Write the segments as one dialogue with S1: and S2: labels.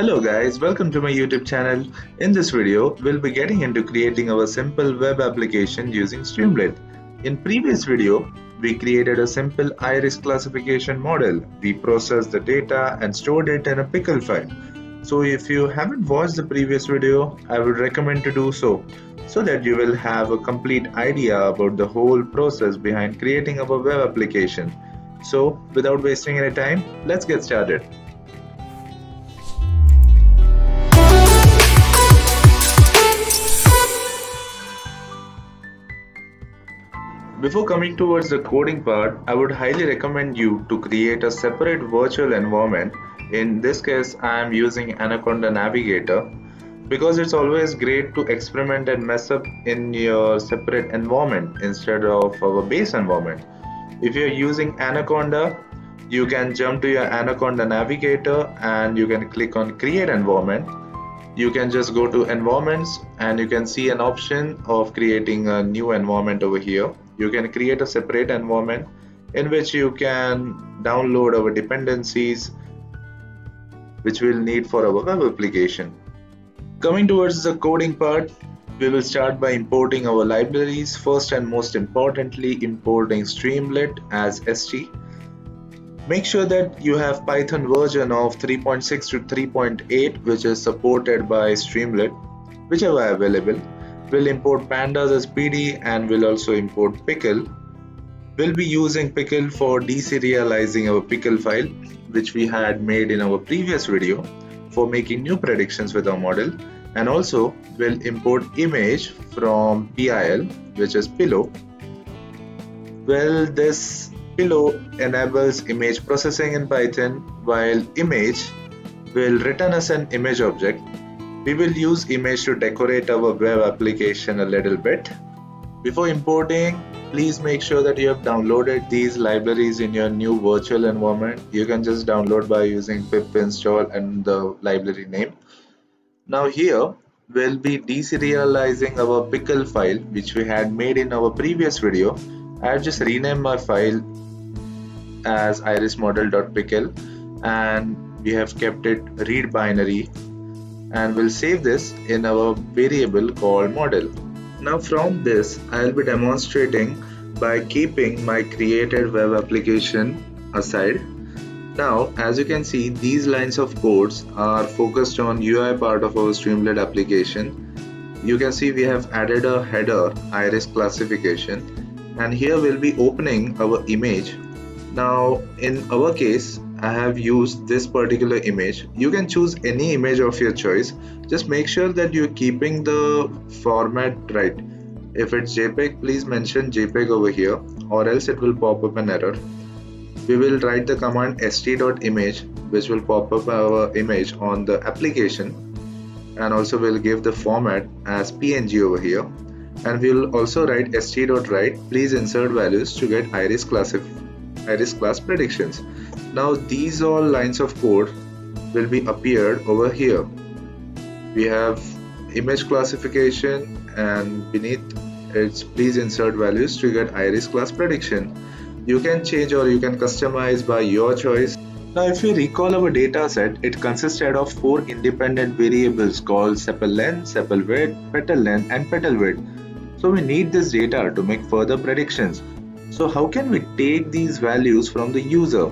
S1: Hello guys, welcome to my YouTube channel. In this video, we'll be getting into creating our simple web application using Streamlit. In previous video, we created a simple iris classification model. We processed the data and stored it in a pickle file. So if you haven't watched the previous video, I would recommend to do so so that you will have a complete idea about the whole process behind creating our web application. So without wasting any time, let's get started. Before coming towards the coding part, I would highly recommend you to create a separate virtual environment. In this case, I am using Anaconda Navigator because it's always great to experiment and mess up in your separate environment instead of our base environment. If you're using Anaconda, you can jump to your Anaconda Navigator and you can click on create environment you can just go to environments and you can see an option of creating a new environment over here you can create a separate environment in which you can download our dependencies which we'll need for our web application. Coming towards the coding part we will start by importing our libraries. First and most importantly importing streamlit as st Make sure that you have Python version of 3.6 to 3.8 which is supported by Streamlit, whichever available. We'll import pandas as PD and we'll also import pickle. We'll be using pickle for deserializing our pickle file which we had made in our previous video for making new predictions with our model and also we'll import image from PIL which is pillow. Well this Pillow enables image processing in Python while image will return us an image object. We will use image to decorate our web application a little bit. Before importing, please make sure that you have downloaded these libraries in your new virtual environment. You can just download by using pip install and the library name. Now here we'll be deserializing our pickle file which we had made in our previous video. I've just renamed my file as irismodel.pickle and we have kept it read binary and we'll save this in our variable called model. Now from this I'll be demonstrating by keeping my created web application aside. Now as you can see these lines of codes are focused on UI part of our Streamlit application. You can see we have added a header iris classification and here we'll be opening our image now in our case I have used this particular image. You can choose any image of your choice. Just make sure that you're keeping the format right. If it's JPEG please mention JPEG over here or else it will pop up an error. We will write the command st.image which will pop up our image on the application. And also we'll give the format as png over here. And we'll also write st.write please insert values to get iris classified iris class predictions. Now these all lines of code will be appeared over here. We have image classification and beneath it's please insert values to get iris class prediction. You can change or you can customize by your choice. Now if you recall our data set, it consisted of four independent variables called sepal length, sepal width, petal length and petal width. So we need this data to make further predictions. So how can we take these values from the user?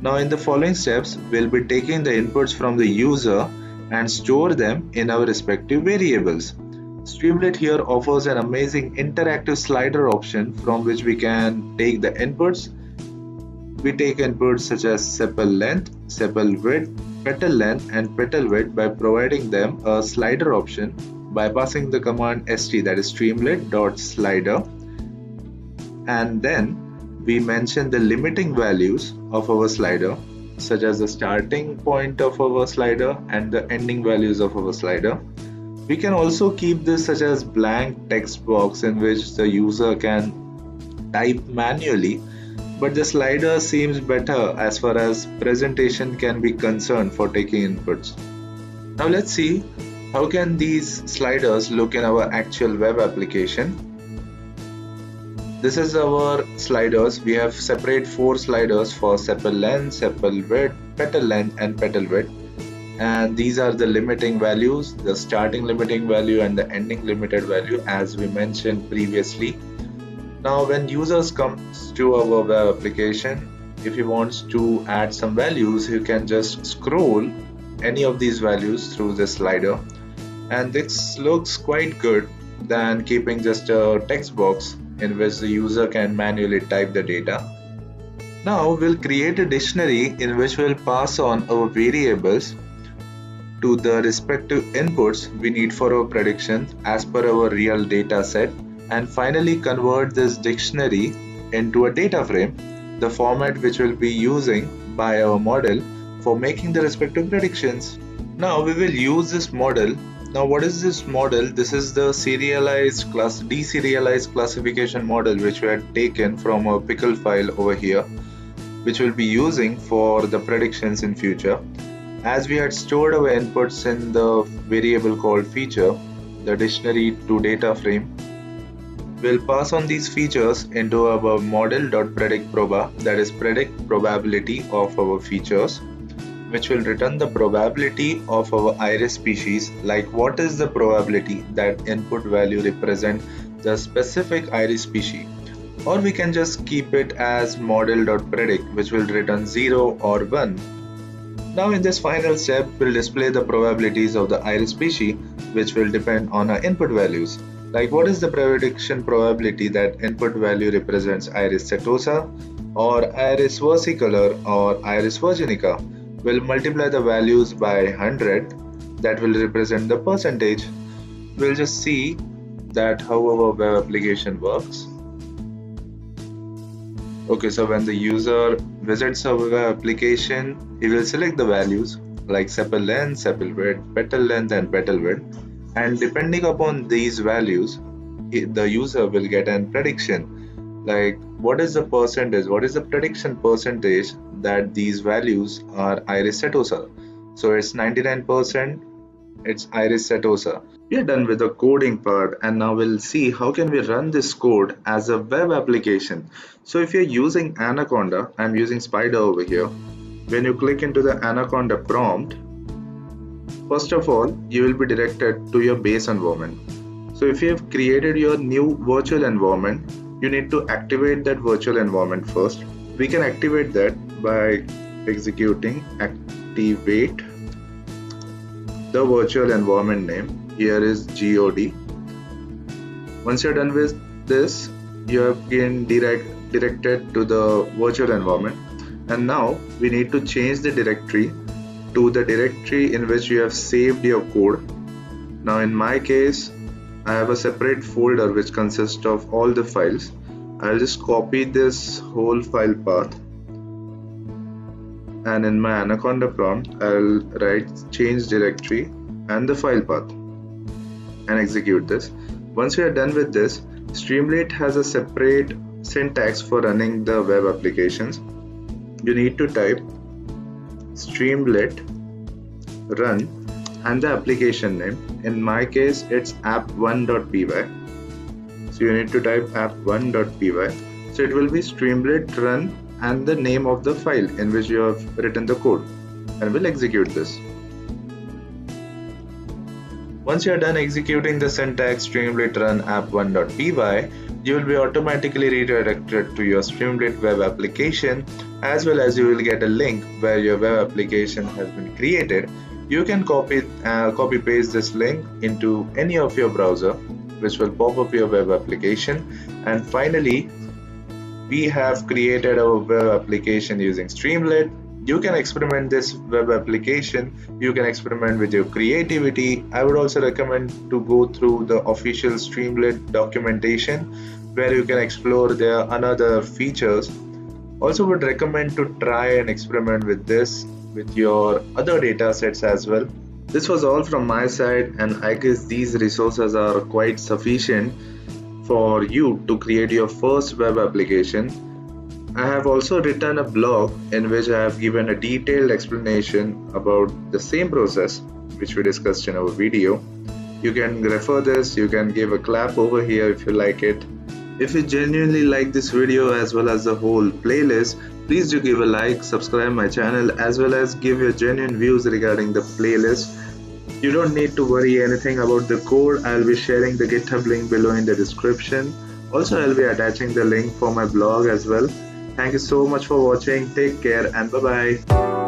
S1: Now in the following steps, we'll be taking the inputs from the user and store them in our respective variables. Streamlit here offers an amazing interactive slider option from which we can take the inputs. We take inputs such as sepal length, sepal width, petal length and petal width by providing them a slider option by passing the command st that is streamlit.slider and then we mention the limiting values of our slider such as the starting point of our slider and the ending values of our slider. We can also keep this such as blank text box in which the user can type manually but the slider seems better as far as presentation can be concerned for taking inputs. Now let's see how can these sliders look in our actual web application this is our sliders. We have separate four sliders for sepal length sepal width petal length and petal width. And these are the limiting values the starting limiting value and the ending limited value as we mentioned previously. Now when users comes to our web application if he wants to add some values you can just scroll any of these values through the slider. And this looks quite good than keeping just a text box in which the user can manually type the data. Now we'll create a dictionary in which we'll pass on our variables to the respective inputs we need for our predictions as per our real data set and finally convert this dictionary into a data frame, the format which we'll be using by our model for making the respective predictions. Now we will use this model now what is this model? This is the serialized class deserialized classification model which we had taken from a pickle file over here which we'll be using for the predictions in future. As we had stored our inputs in the variable called feature, the dictionary to data frame, we'll pass on these features into our model.predictproba that is predict probability of our features which will return the probability of our iris species like what is the probability that input value represent the specific iris species or we can just keep it as model.predict which will return 0 or 1. Now in this final step we'll display the probabilities of the iris species which will depend on our input values. Like what is the prediction probability that input value represents iris setosa or iris versicolor or iris virginica will multiply the values by 100 that will represent the percentage. We'll just see that how our web application works. Okay so when the user visits our web application he will select the values like sepal length sepal width petal length and petal width. And depending upon these values the user will get a prediction like what is the percentage what is the prediction percentage that these values are iris setosa? So it's 99% it's iris setosa. We are done with the coding part and now we'll see how can we run this code as a web application. So if you're using anaconda i'm using Spyder over here. When you click into the anaconda prompt first of all you will be directed to your base environment. So if you have created your new virtual environment you need to activate that virtual environment first. We can activate that by executing activate the virtual environment name. Here is god once you're done with this you have been direct, directed to the virtual environment. And now we need to change the directory to the directory in which you have saved your code. Now in my case I have a separate folder which consists of all the files. I'll just copy this whole file path and in my anaconda prompt I'll write change directory and the file path and execute this. Once we are done with this, Streamlit has a separate syntax for running the web applications. You need to type Streamlit run and the application name. In my case, it's app1.py. So you need to type app1.py. So it will be Streamlit run and the name of the file in which you have written the code and we'll execute this. Once you are done executing the syntax streamlit run app1.py, you will be automatically redirected to your Streamlit web application as well as you will get a link where your web application has been created you can copy uh, copy paste this link into any of your browser which will pop up your web application. And finally we have created our web application using Streamlit. You can experiment this web application. You can experiment with your creativity. I would also recommend to go through the official streamlit documentation where you can explore their another features. Also would recommend to try and experiment with this with your other data sets as well. This was all from my side and I guess these resources are quite sufficient for you to create your first web application. I have also written a blog in which I have given a detailed explanation about the same process which we discussed in our video. You can refer this, you can give a clap over here if you like it. If you genuinely like this video as well as the whole playlist, Please do give a like, subscribe my channel as well as give your genuine views regarding the playlist. You don't need to worry anything about the code. I'll be sharing the GitHub link below in the description. Also, I'll be attaching the link for my blog as well. Thank you so much for watching. Take care and bye bye.